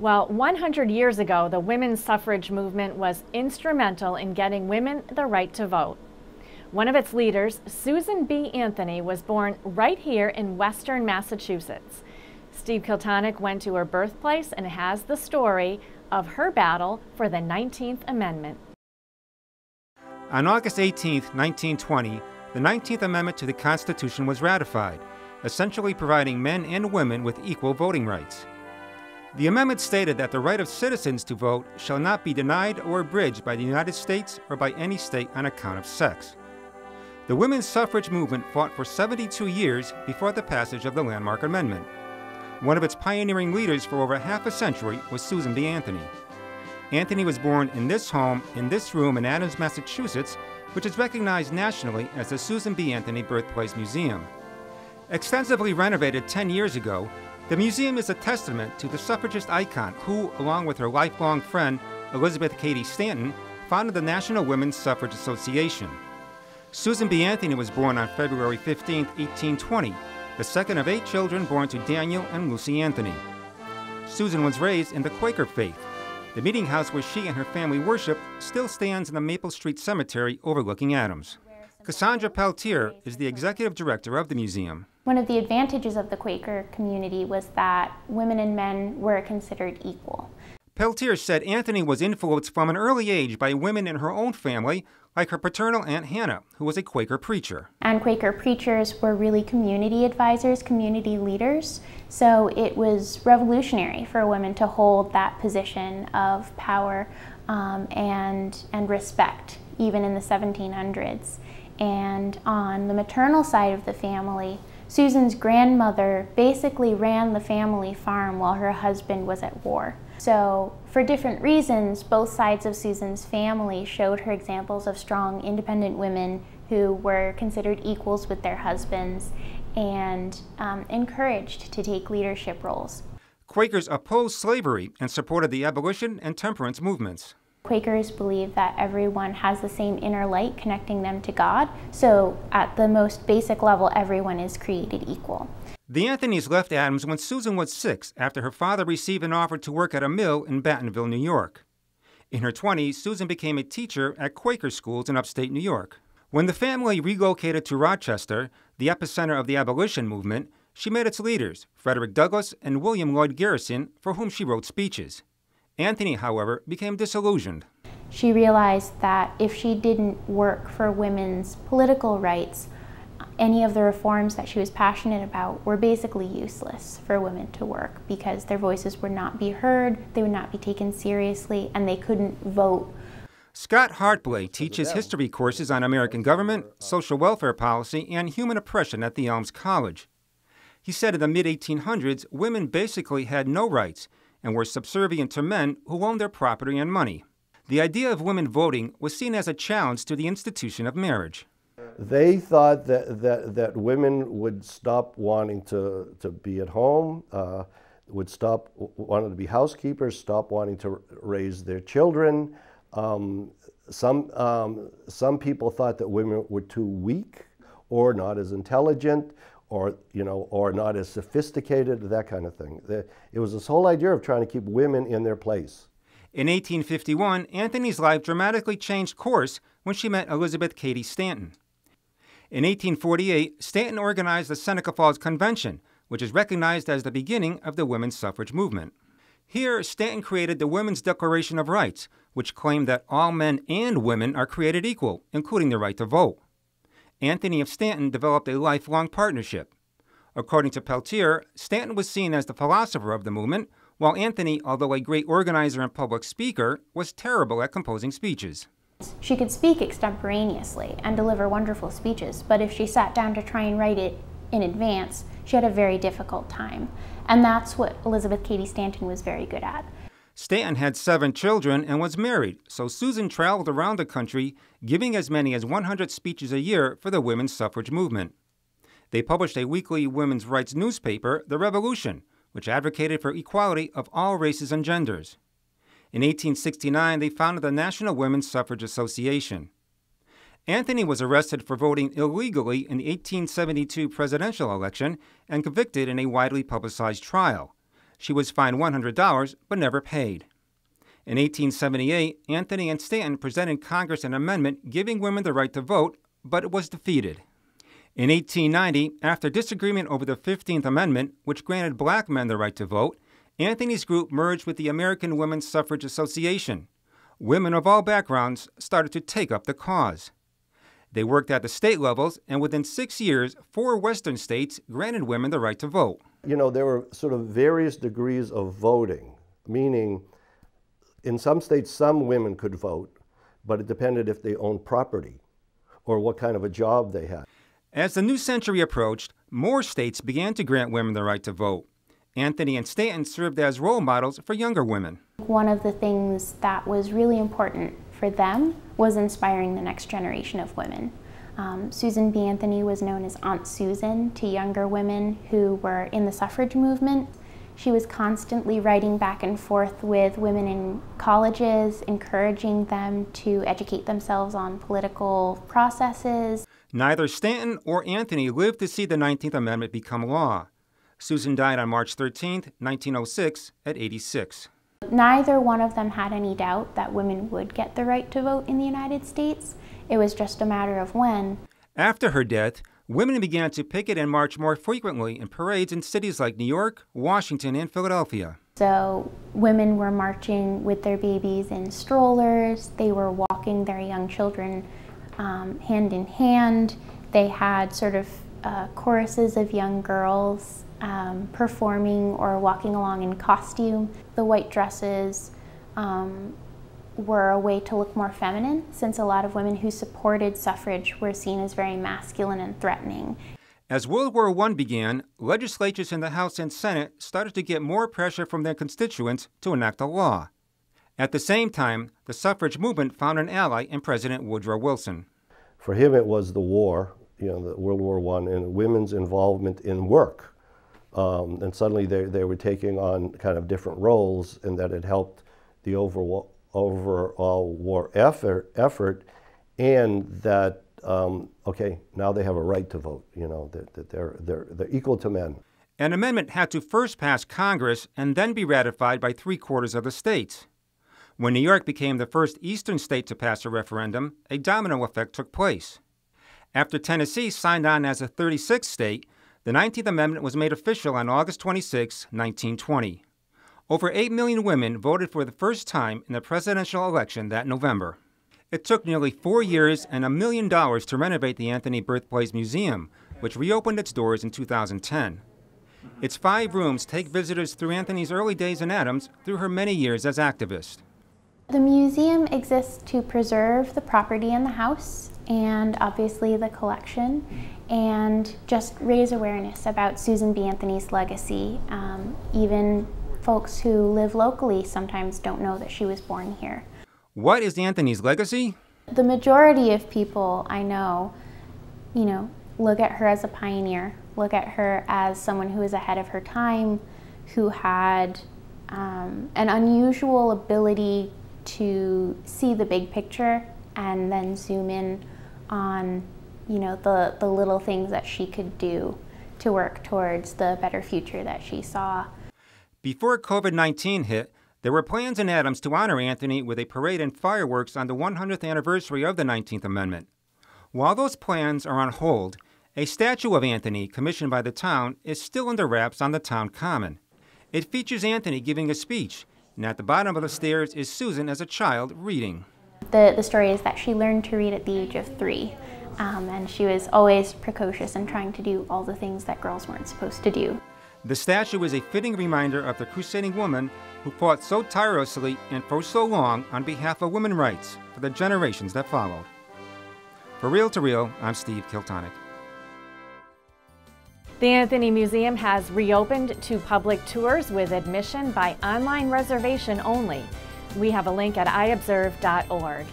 Well, 100 years ago, the women's suffrage movement was instrumental in getting women the right to vote. One of its leaders, Susan B. Anthony, was born right here in western Massachusetts. Steve Kiltonic went to her birthplace and has the story of her battle for the 19th Amendment. On August 18, 1920, the 19th Amendment to the Constitution was ratified, essentially providing men and women with equal voting rights. The amendment stated that the right of citizens to vote shall not be denied or abridged by the United States or by any state on account of sex. The women's suffrage movement fought for 72 years before the passage of the Landmark Amendment. One of its pioneering leaders for over half a century was Susan B. Anthony. Anthony was born in this home, in this room in Adams, Massachusetts, which is recognized nationally as the Susan B. Anthony Birthplace Museum. Extensively renovated 10 years ago, the museum is a testament to the suffragist icon who, along with her lifelong friend, Elizabeth Cady Stanton, founded the National Women's Suffrage Association. Susan B. Anthony was born on February 15, 1820, the second of eight children born to Daniel and Lucy Anthony. Susan was raised in the Quaker faith. The meeting house where she and her family worshiped still stands in the Maple Street Cemetery overlooking Adams. Cassandra Peltier is the executive director of the museum. One of the advantages of the Quaker community was that women and men were considered equal. Peltier said Anthony was influenced from an early age by women in her own family, like her paternal Aunt Hannah, who was a Quaker preacher. And Quaker preachers were really community advisors, community leaders. So it was revolutionary for women to hold that position of power um, and, and respect, even in the 1700s. And on the maternal side of the family, Susan's grandmother basically ran the family farm while her husband was at war. So, for different reasons, both sides of Susan's family showed her examples of strong, independent women who were considered equals with their husbands and um, encouraged to take leadership roles. Quakers opposed slavery and supported the abolition and temperance movements. Quakers believe that everyone has the same inner light connecting them to God, so at the most basic level, everyone is created equal. The Anthonys left Adams when Susan was six after her father received an offer to work at a mill in Battenville, New York. In her 20s, Susan became a teacher at Quaker schools in upstate New York. When the family relocated to Rochester, the epicenter of the abolition movement, she met its leaders, Frederick Douglass and William Lloyd Garrison, for whom she wrote speeches. Anthony, however, became disillusioned. She realized that if she didn't work for women's political rights, any of the reforms that she was passionate about were basically useless for women to work because their voices would not be heard, they would not be taken seriously, and they couldn't vote. Scott Hartblay teaches history courses on American government, social welfare policy, and human oppression at the Elms College. He said in the mid 1800s, women basically had no rights and were subservient to men who owned their property and money. The idea of women voting was seen as a challenge to the institution of marriage. They thought that, that, that women would stop wanting to, to be at home, uh, would stop wanting to be housekeepers, stop wanting to raise their children. Um, some, um, some people thought that women were too weak or not as intelligent or you know, or not as sophisticated, that kind of thing. It was this whole idea of trying to keep women in their place. In 1851, Anthony's life dramatically changed course when she met Elizabeth Cady Stanton. In 1848, Stanton organized the Seneca Falls Convention, which is recognized as the beginning of the women's suffrage movement. Here, Stanton created the Women's Declaration of Rights, which claimed that all men and women are created equal, including the right to vote. Anthony of Stanton developed a lifelong partnership. According to Peltier, Stanton was seen as the philosopher of the movement, while Anthony, although a great organizer and public speaker, was terrible at composing speeches. She could speak extemporaneously and deliver wonderful speeches, but if she sat down to try and write it in advance, she had a very difficult time. And that's what Elizabeth Cady Stanton was very good at. Stanton had seven children and was married, so Susan traveled around the country giving as many as 100 speeches a year for the women's suffrage movement. They published a weekly women's rights newspaper, The Revolution, which advocated for equality of all races and genders. In 1869, they founded the National Women's Suffrage Association. Anthony was arrested for voting illegally in the 1872 presidential election and convicted in a widely publicized trial. She was fined $100 but never paid. In 1878, Anthony and Stanton presented Congress an amendment giving women the right to vote, but it was defeated. In 1890, after disagreement over the 15th Amendment, which granted black men the right to vote, Anthony's group merged with the American Women's Suffrage Association. Women of all backgrounds started to take up the cause. They worked at the state levels, and within six years, four Western states granted women the right to vote. You know, there were sort of various degrees of voting, meaning in some states, some women could vote, but it depended if they owned property or what kind of a job they had. As the new century approached, more states began to grant women the right to vote. Anthony and Stanton served as role models for younger women. One of the things that was really important for them was inspiring the next generation of women. Um, Susan B. Anthony was known as Aunt Susan to younger women who were in the suffrage movement she was constantly writing back and forth with women in colleges, encouraging them to educate themselves on political processes. Neither Stanton or Anthony lived to see the 19th Amendment become law. Susan died on March 13, 1906, at 86. Neither one of them had any doubt that women would get the right to vote in the United States. It was just a matter of when. After her death, women began to picket and march more frequently in parades in cities like New York, Washington, and Philadelphia. So, women were marching with their babies in strollers, they were walking their young children um, hand in hand. They had sort of uh, choruses of young girls um, performing or walking along in costume. The white dresses um, were a way to look more feminine, since a lot of women who supported suffrage were seen as very masculine and threatening. As World War I began, legislatures in the House and Senate started to get more pressure from their constituents to enact a law. At the same time, the suffrage movement found an ally in President Woodrow Wilson. For him, it was the war, you know, the World War I, and women's involvement in work. Um, and suddenly they, they were taking on kind of different roles, and that it helped the overall, overall war effort, effort and that, um, okay, now they have a right to vote, you know, that, that they're, they're, they're equal to men. An amendment had to first pass Congress and then be ratified by three quarters of the states. When New York became the first eastern state to pass a referendum, a domino effect took place. After Tennessee signed on as a 36th state, the 19th Amendment was made official on August 26, 1920. Over 8 million women voted for the first time in the presidential election that November. It took nearly four years and a million dollars to renovate the Anthony Birthplace Museum, which reopened its doors in 2010. Its five rooms take visitors through Anthony's early days in Adams through her many years as activist. The museum exists to preserve the property and the house and obviously the collection and just raise awareness about Susan B. Anthony's legacy, um, even folks who live locally sometimes don't know that she was born here. What is Anthony's legacy? The majority of people I know, you know, look at her as a pioneer, look at her as someone who was ahead of her time, who had um, an unusual ability to see the big picture and then zoom in on, you know, the, the little things that she could do to work towards the better future that she saw. Before COVID 19 hit, there were plans in Adams to honor Anthony with a parade and fireworks on the 100th anniversary of the 19th Amendment. While those plans are on hold, a statue of Anthony, commissioned by the town, is still under wraps on the town common. It features Anthony giving a speech, and at the bottom of the stairs is Susan as a child reading. The, the story is that she learned to read at the age of three, um, and she was always precocious and trying to do all the things that girls weren't supposed to do. The statue is a fitting reminder of the crusading woman who fought so tirelessly and for so long on behalf of women's rights for the generations that followed. For Real to Reel, I'm Steve Kiltonic. The Anthony Museum has reopened to public tours with admission by online reservation only. We have a link at iobserve.org.